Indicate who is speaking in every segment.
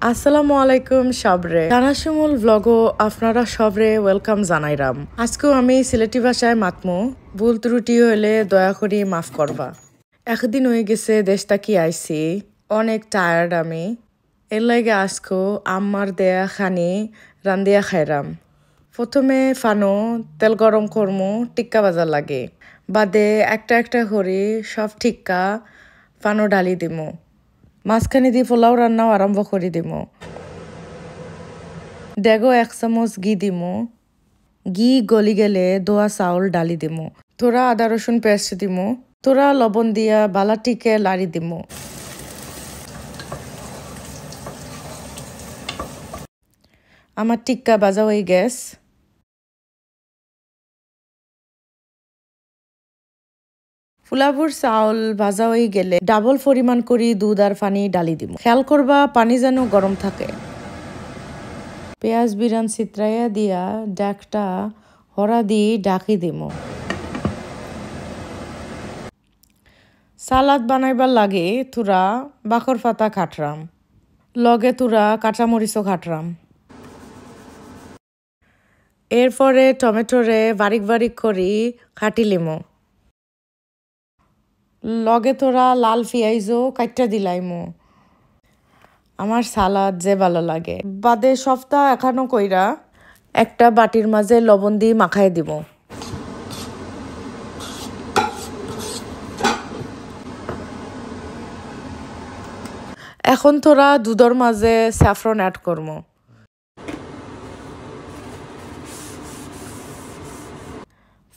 Speaker 1: আসসালামু আলাইকুম সবরে। জানাশিমুল ব্লগও আপনারা সবরে ওয়েলকাম জানাইরাম। আজকেও আমি সিলেটি ভাষায় মাতমু। ভুল ত্রুটি হলে দয়া করি মাফ করবা। একদিন হয়ে গেছে, দেশটা কি আইছি অনেক টায়ার্ড আমি। এর লাগে আজকেও আম্মার দেয়া খানি রান্দিয়া খাইরাম। প্রথমে ফানো, তেল গরম করমু, টিক্কা বাজার লাগে। বাদে একটা একটা করে, সব টিক্কা ফানো ডালি দিমু। মাঝখানে দিয়ে পোলাও রান্নাও আরম্ভ করে দিমু। দেগো এক চামচ ঘি দিমু। ঘি গলি গেলে দোয়া চাউল ডালি দিমু। তোরা আদা রসুন পেস্ট দিমু। তোরা লবণ দিয়া বালাটিকে লাড়ি দিমু। আমার টিক্কা বাজা হয়ে গ্যাস ফুলাবুর চাউল ভাজা হয়ে গেলে ডাবল পরিমাণ করি দুধ আর পানি ডালি দিব খেয়াল করবা পানি যেন গরম থাকে। পেঁয়াজ বিরান চিত্রাইয়া দিয়া ডাকটা হরা দি ডাকি দিম। সালাদ বানাইবার লাগে তুরা বাখর পাতা খাটরাম লগে তুরা কাঁচামরিচও খাটরাম এরপরে টমেটোরে বারিক বারিক করি খাটি লিমো। লগে তোরা লাল পিঁয়াজও কাটটা দিলাইমু আমার সালাদ যে ভালো লাগে। বাদে সপ্তাহ এখানো কইরা একটা বাটির মাঝে লবণ দিয়ে মাখাই দিব। এখন তোরা দুধর মাঝে স্যাফরন অ্যাড করব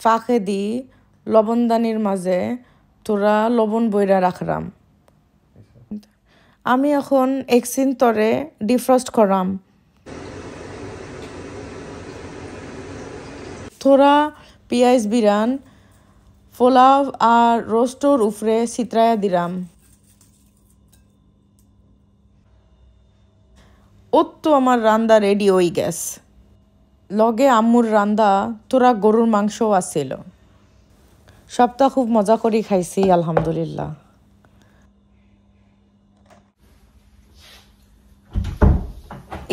Speaker 1: ফাঁকে দি লবণদানির মাঝে তোরা লবণ বইরা রাখরাম আমি এখন একসিন তরে ডিফ্রস্ট করাম। তোরা পিঁয়াজ, বিরান, পোলাও আর রোস্টোর উপরে চিত্রায়া দিলাম ওত তো আমার রান্দা রেডি হয়ে গ্যাস লগে আম্মুর রান্দা তোরা গরুর মাংসও আছিল সপ্তাহ খুব মজা করে খাইছি, আলহামদুলিল্লাহ।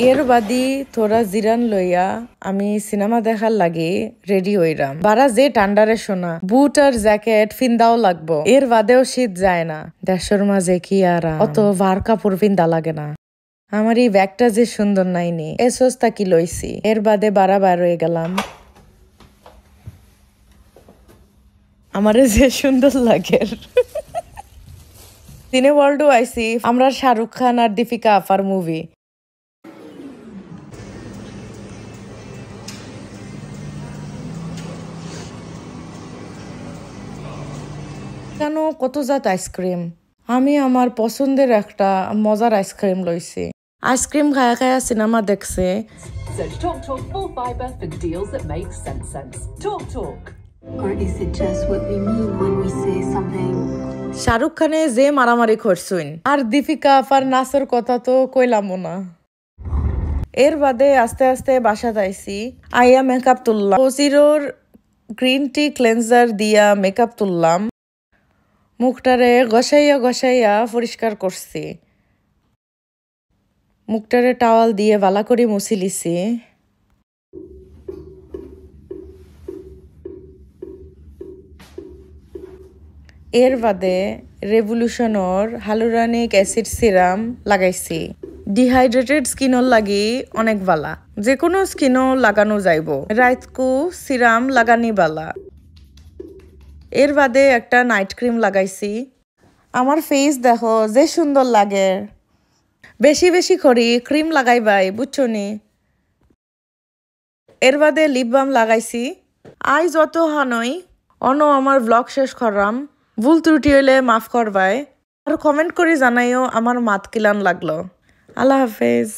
Speaker 1: এর বাদি তোরা জিরান লইয়া আমি সিনেমা দেখার লাগে রেডি হইরাম। বারা যে ঠান্ডারে শোনা বুট আর জ্যাকেট ফিন্দাও লাগবো। এর বাদেও শীত যায় না, দেশের মাঝে কি আর অত ভার কাপড় ফিন্দা লাগে না। আমার এই ব্যাগটা যে সুন্দর নাইনি, এ সস্তা কি লইছি? এর বাদে বারা বার হয়ে গেলাম। আমারে যে সুন্দর লাগে। সিনে ওয়ার্ল্ডও আইসি আমরা শাহরুখ খান আর দীপিকা আফার মুভি কেন কত জাত আইসক্রিম আমি আমার পছন্দের একটা মজার আইসক্রিম লইছি। আইসক্রিম খায়া খায়া সিনেমা দেখছে।
Speaker 2: So, Talk Talk, full fibre for deals that make sense sense. Talk Talk.
Speaker 1: Shahrukh খানে যে মারামারি করছুন, আর দীপিকা আফার নাচের কথা তো কইলামও না। এর বাদে আস্তে আস্তে বাসা যাইছি আইয়া মেকআপ তুললাম ওজিরোর গ্রিন টি ক্লেন্সার দিয়া মেকআপ তুললাম মুখটারে গসাইয়া গসাইয়া পরিষ্কার করছি। মুখটারে টাওয়াল দিয়ে ভালা করে মুছি এর বাদে রেভলিউশনর হালুরানিক অ্যাসিড সিরাম লাগাইছি। ডিহাইড্রেটেড স্কিনর লাগি অনেক বালা। যে কোনো স্কিনও লাগানো যাইব। রাইতকু সিরাম লাগানি বালা। এর বাদে একটা নাইট ক্রিম লাগাইছি। আমার ফেস দেখো যে সুন্দর লাগে। বেশি বেশি করি ক্রিম লাগাইবাই, বুঝছ নি? এর বাদে লিপ বাম লাগাইছি। আই যত হানই, অন আমার ব্লগ শেষ করলাম ভুল ত্রুটি হইলে মাফ করবাই। আর কমেন্ট করে জানাইও আমার মাত কিলান লাগল। আল্লাহ হাফেজ।